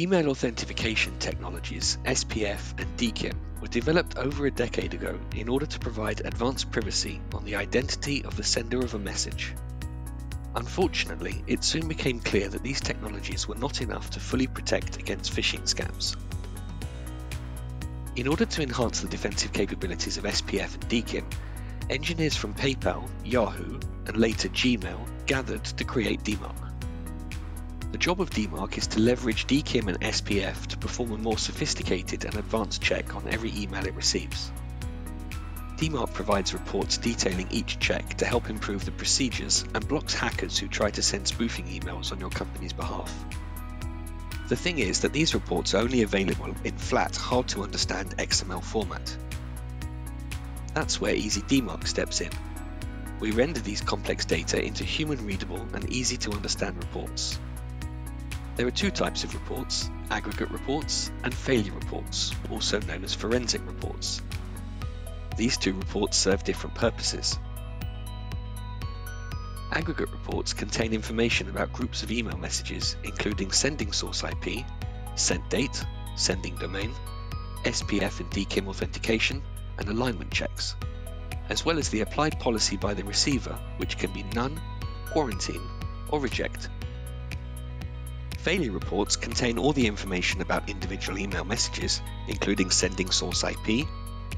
Email authentication technologies, SPF and DKIM, were developed over a decade ago in order to provide advanced privacy on the identity of the sender of a message. Unfortunately, it soon became clear that these technologies were not enough to fully protect against phishing scams. In order to enhance the defensive capabilities of SPF and DKIM, engineers from PayPal, Yahoo, and later Gmail gathered to create DMARC. The job of DMARC is to leverage DKIM and SPF to perform a more sophisticated and advanced check on every email it receives. DMARC provides reports detailing each check to help improve the procedures and blocks hackers who try to send spoofing emails on your company's behalf. The thing is that these reports are only available in flat, hard to understand XML format. That's where EasyDMARC steps in. We render these complex data into human readable and easy to understand reports. There are two types of reports, aggregate reports and failure reports, also known as forensic reports. These two reports serve different purposes. Aggregate reports contain information about groups of email messages, including sending source IP, sent date, sending domain, SPF and DKIM authentication, and alignment checks, as well as the applied policy by the receiver, which can be none, quarantine, or reject. Failure reports contain all the information about individual email messages, including sending source IP,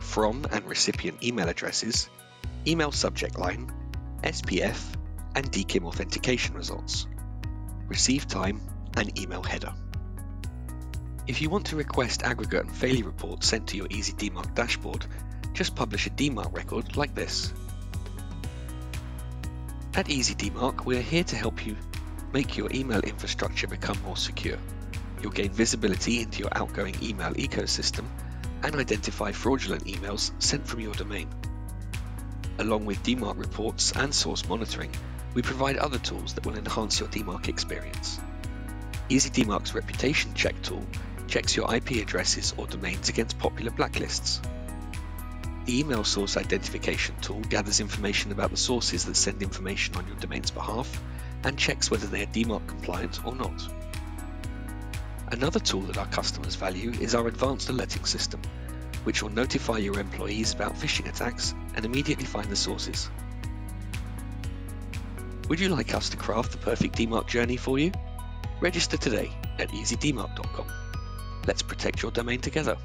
from and recipient email addresses, email subject line, SPF, and DKIM authentication results, receive time, and email header. If you want to request aggregate and failure reports sent to your EasyDMARC dashboard, just publish a DMARC record like this. At EasyDMARC, we're here to help you make your email infrastructure become more secure. You'll gain visibility into your outgoing email ecosystem and identify fraudulent emails sent from your domain. Along with DMARC reports and source monitoring, we provide other tools that will enhance your DMARC experience. EasyDMARC's reputation check tool checks your IP addresses or domains against popular blacklists. The email source identification tool gathers information about the sources that send information on your domain's behalf and checks whether they are DMARC compliant or not. Another tool that our customers value is our advanced alerting system, which will notify your employees about phishing attacks and immediately find the sources. Would you like us to craft the perfect DMARC journey for you? Register today at easydmarc.com. Let's protect your domain together.